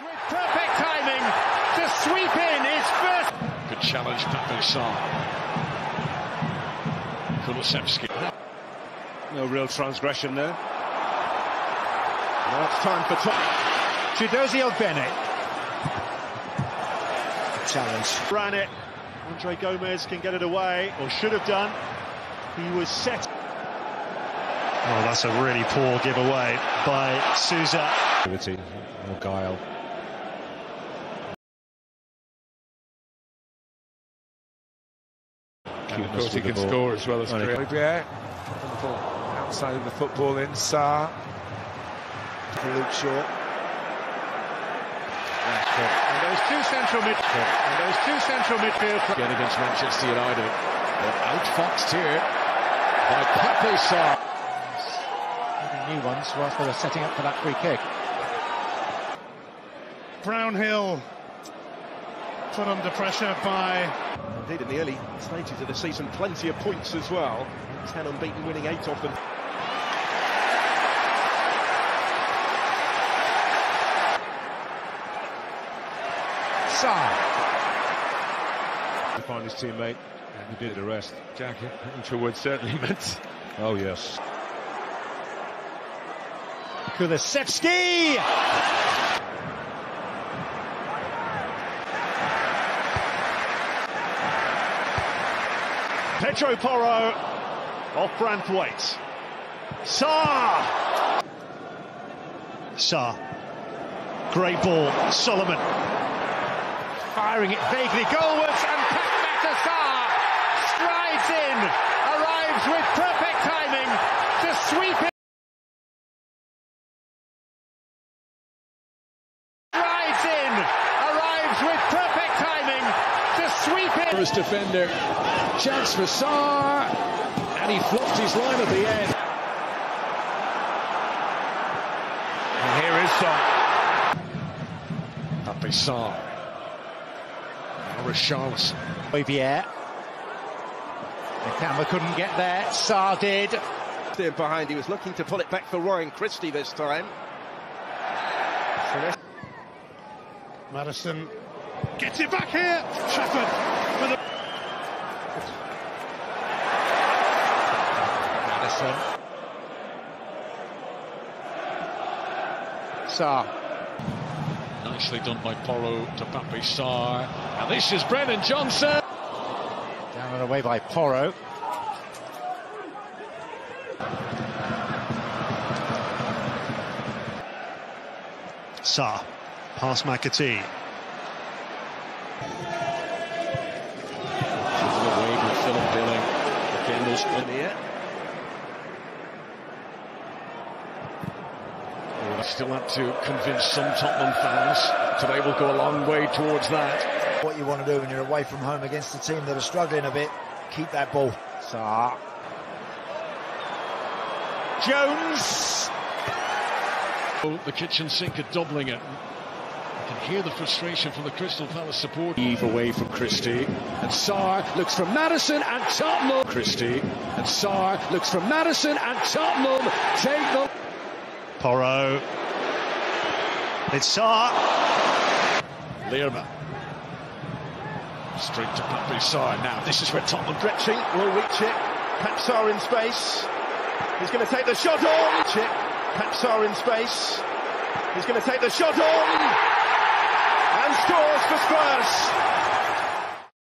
with perfect timing to sweep in his first. Good challenge, Pape Sarr. Kulusevski. No real transgression there. Now it's time for top. Chidozie Bene. Challenge. Ran it. Andre Gomes can get it away, or should have done. He was set. Oh, that's a really poor giveaway by Souza. Or guile. Of course, he can score as well as Right. create. Olivier, outside of the football in Sarr. Luke Shaw. And those two central mid. And those two central midfield. Again against Manchester United. They're outfoxed here by Pape Sarr. New ones whilst they were setting up for that free kick. Brownhill put under pressure by. Indeed, in the early stages of the season, plenty of points as well. 10 unbeaten, winning 8 of them. Sarr. To find his teammate, and he did the rest. Jack Interwood certainly meant. Oh yes. Kulusevski! Pedro Porro off Branthwaite. Sarr. Sarr. Great ball. Solomon. Firing it vaguely goalwards and Pape Sarr strides in, arrives with perfect timing to sweep it. Strides in, arrives with perfect timing to sweep it. Defender, chance for Sarr, and he fluffed his line at the end. And here is Son. Pape Sarr. Now Richarlison. Olivier. The camera couldn't get there. Sarr did. There behind, he was looking to pull it back for Ryan Christie this time. Maddison gets it back here. Trafford with a Maddison. Sarr. Nicely done by Porro to Pape Sarr. And this is Brennan Johnson. Down and away by Porro. Sarr. Past McAtee. away with Philip Billing. Kendall's In the Still had to convince some Tottenham fans. Today will go a long way towards that. What you want to do when you're away from home against a team that are struggling a bit, keep that ball. Sarr. Jones. Oh, The kitchen sink are doubling it. I can hear the frustration from the Crystal Palace support. Eve away from Christie. And Sarr looks for Maddison and Tottenham. Christie. And Sarr looks for Maddison and Tottenham. Take the Porro. It's Sarr. Learman. Straight to Pape Sarr now. This is where Tottenham Stretching, will reach it. Pape Sarr in space. He's going to take the shot on. It. Pape Sarr in space. He's going to take the shot on. And scores for Spurs.